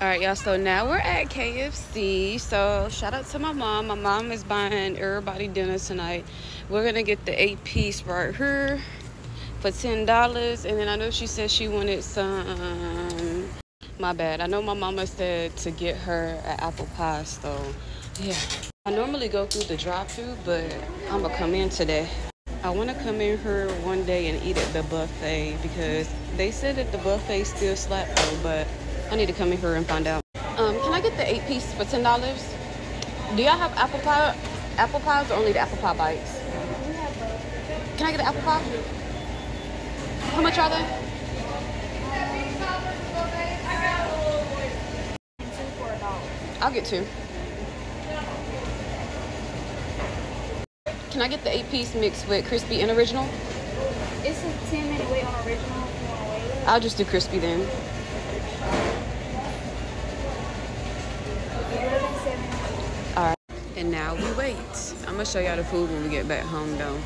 All right, y'all. So now we're at KFC. So shout out to my mom. My mom is buying everybody dinner tonight. We're gonna get the eight piece right here for ten dollars. And then I know she said she wanted some. My bad. I know my mama said to get her an apple pie. So yeah. I normally go through the drive-through, but I'm gonna come in today. I want to come in here one day and eat at the buffet because they said that the buffet still slap though, but I need to come in here and find out. Um, can I get the eight piece for ten dollars? Do y'all have apple pie, apple pies, or only the apple pie bites? Can I get an apple pie? How much are they? I'll get two. Can I get the eight piece mixed with crispy and original? It's a 10 minute wait on original if you want to wait. I'll just do crispy then. All right. And now we wait. I'm gonna show y'all the food when we get back home though.